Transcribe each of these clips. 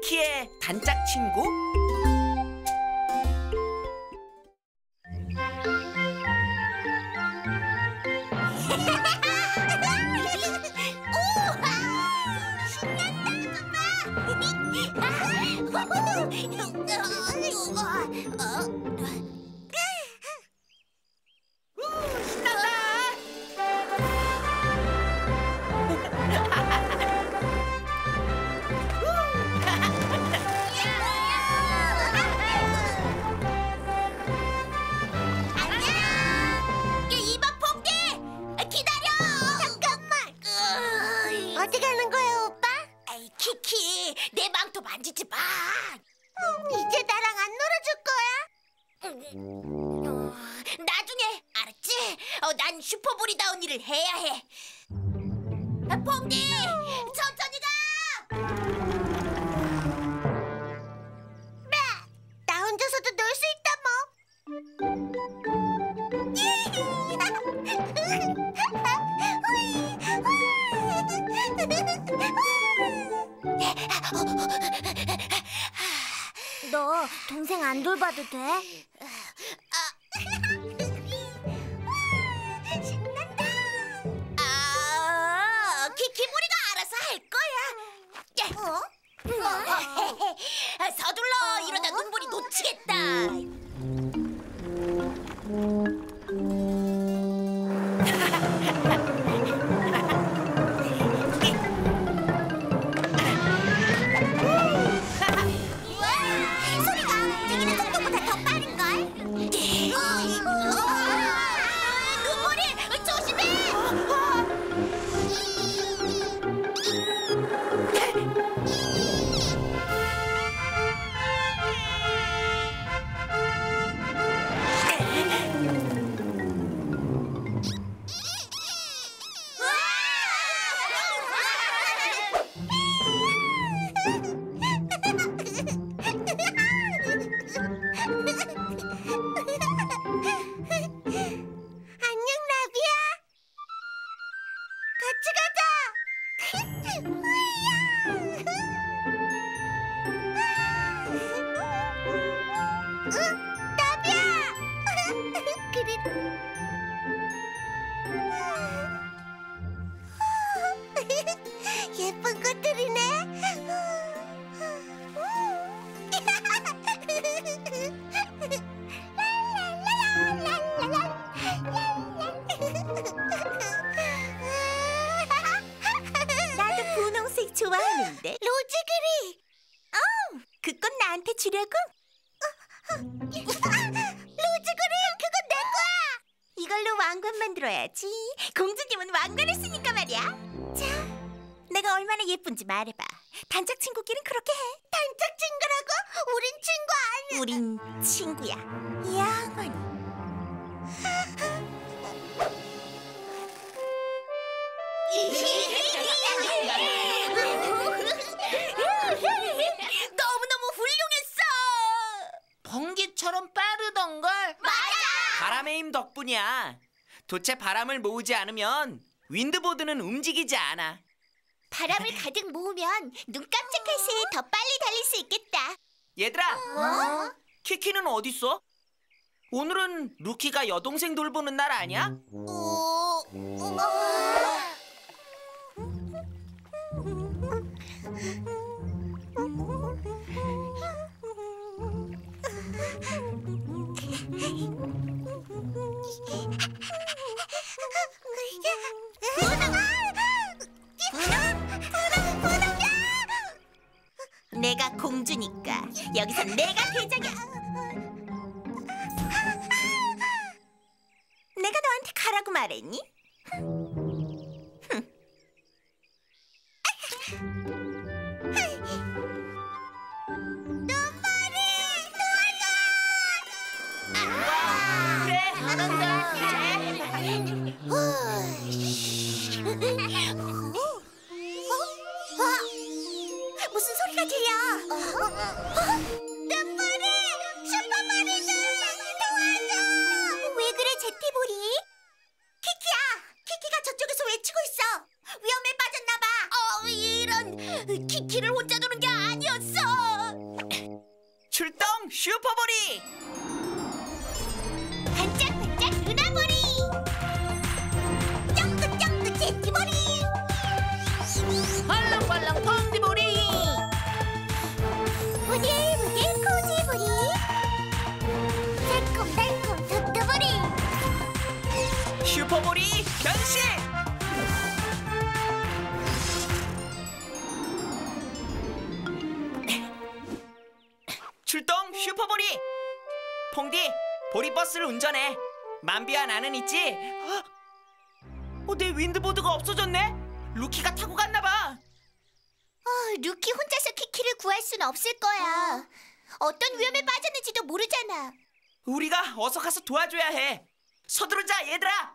키키의 단짝 친구? 어디 가는 거야 오빠? 에이 키키 내 망토 만지지 마 이제 나랑 안 놀아줄 거야? 어, 나중에 알았지? 어, 난 슈퍼브리다운 일을 해야 해 아, 퐁기 안 돌봐도 돼? 같이 가자. 만들어야지. 공주님은 왕관을 쓰니까 말이야. 자, 내가 얼마나 예쁜지 말해봐. 단짝 친구끼린 그렇게 해. 단짝 친구라고? 우린 친구 아니야. 우린 친구야. 영원히. 너무너무 훌륭했어. 번개처럼 빠르던걸? 맞아. 바람의 힘 덕분이야. 도체 바람을 모으지 않으면 윈드보드는 움직이지 않아. 바람을 가득 모으면 눈 깜짝할 새에 더 빨리 달릴 수 있겠다. 얘들아, 어? 키키는 어딨어? 오늘은 루키가 여동생 돌보는 날 아니야? 어... 내가 공주니까 여기서 내가 대장이야. 내가 너한테 가라고 말했니? 슈퍼볼이 반짝반짝 루나머리! 쫑긋쫑긋 제티머리! 헐렁헐렁 펑디보리! 부들부들 코지머리! 달콤달콤 토토머리! 슈퍼볼이 변신 출동 슈퍼보리 퐁디 보리버스를 운전해. 만비와 나는 있지? 어? 어, 내 윈드보드가 없어졌네? 루키가 타고 갔나봐. 어, 루키 혼자서 키키를 구할 순 없을 거야. 어떤 위험에 빠졌는지도 모르잖아. 우리가 어서 가서 도와줘야 해. 서두르자 얘들아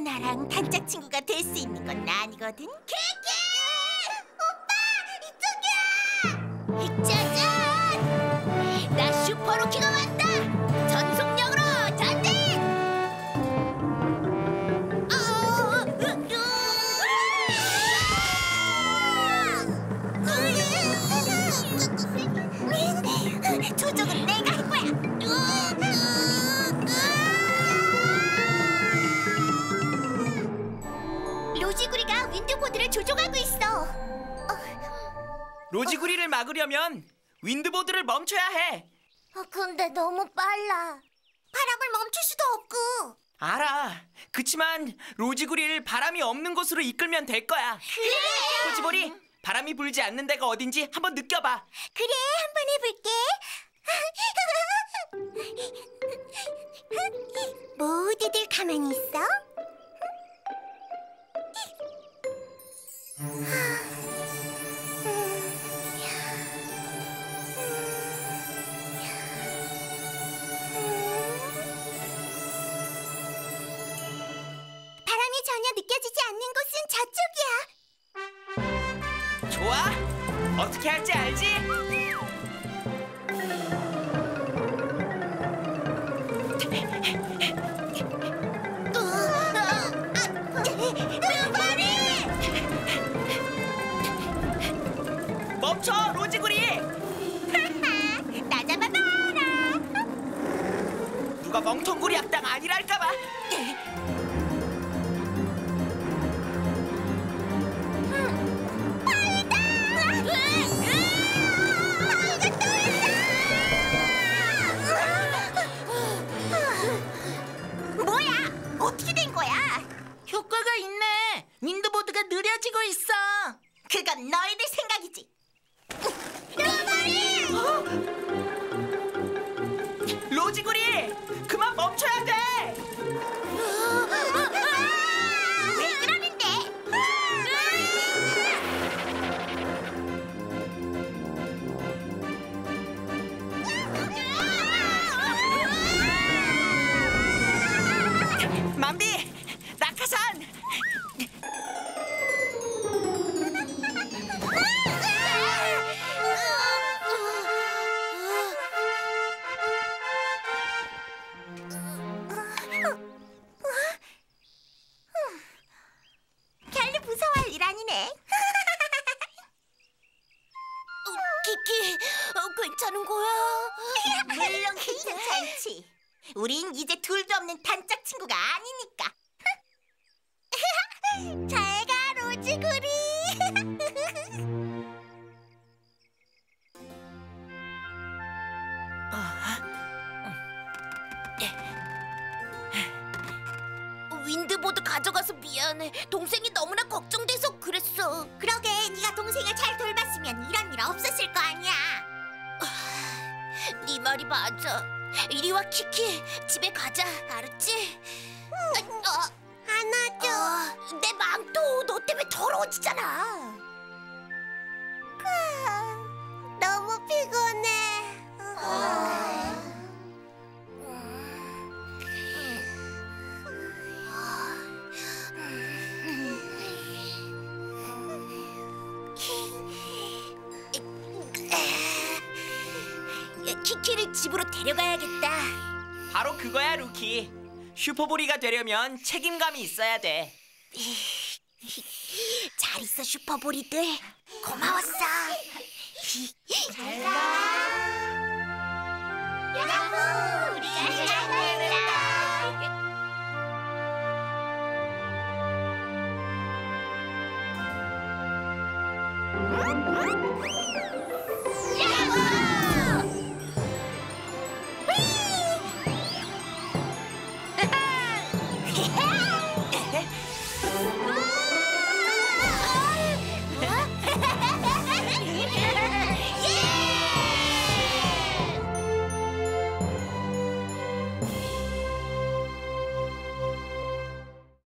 나랑 단짝 친구가 될 수 있는 건 아니거든. 케케! 오빠 이쪽이야! 로지구리를 막으려면 윈드보드를 멈춰야 해 어, 근데 너무 빨라. 바람을 멈출 수도 없고. 알아 그치만 로지구리를 바람이 없는 곳으로 이끌면 될 거야 그래. 코지보리 바람이 불지 않는 데가 어딘지 한번 느껴봐 그래, 한번 해볼게. 모두들 가만히 있어. 않는 곳은 저쪽이야. 좋아 어떻게 할지 알지? 멈춰 로지구리 나 잡아봐라! 누가 멍텅구리 악당 아니랄까봐 어떻게 된 거야? 효과가 있네 윈드보드가 느려지고 있어 그건 너희들 생각이지. 루파리! 로지구리 없는 단짝 친구가 아니니까. 잘 가, 로지구리. 윈드보드 가져가서 미안해. 동생이 너무나 걱정돼서 그랬어. 그러게, 네가 동생을 잘 돌봤으면 이런 일 없었을 거 아니야. 네 말이 맞아. 이리와 키키 집에 가자 알았지? 응. 아, 어. 안아줘 어, 내 망토 너 때문에 더러워지잖아 너무 피곤해 어. 키키를 집으로 데려가야겠다. 바로 그거야, 루키. 슈퍼보리가 되려면 책임감이 있어야 돼. 잘 있어, 슈퍼보리들. 고마웠어. 잘 가. 야호! 우리가 잘가